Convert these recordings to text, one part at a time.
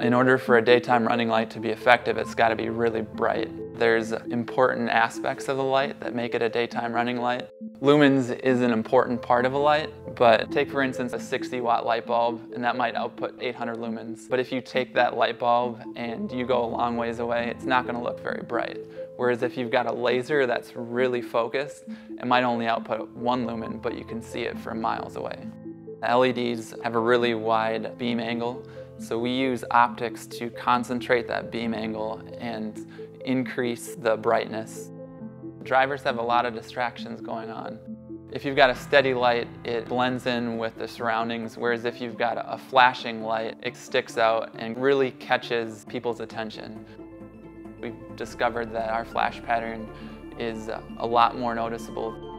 In order for a daytime running light to be effective, it's got to be really bright. There's important aspects of the light that make it a daytime running light. Lumens is an important part of a light, but take for instance a 60 watt light bulb and that might output 800 lumens. But if you take that light bulb and you go a long ways away, it's not going to look very bright. Whereas if you've got a laser that's really focused, it might only output one lumen, but you can see it from miles away. LEDs have a really wide beam angle, so we use optics to concentrate that beam angle and increase the brightness. Drivers have a lot of distractions going on. If you've got a steady light, it blends in with the surroundings, whereas if you've got a flashing light, it sticks out and really catches people's attention. We've discovered that our flash pattern is a lot more noticeable.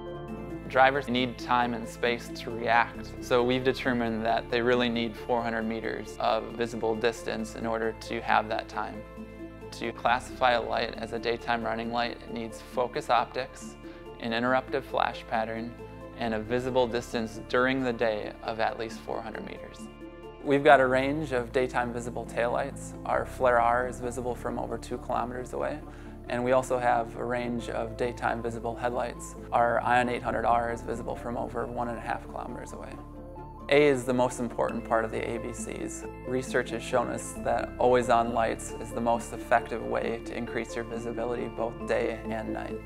Drivers need time and space to react, so we've determined that they really need 400 meters of visible distance in order to have that time. To classify a light as a daytime running light, it needs focus optics, an interruptive flash pattern, and a visible distance during the day of at least 400 meters. We've got a range of daytime visible taillights. Our Flare R is visible from over two kilometers away. And we also have a range of daytime visible headlights. Our Ion 800R is visible from over one and a half kilometers away. A is the most important part of the ABCs. Research has shown us that always-on lights is the most effective way to increase your visibility both day and night.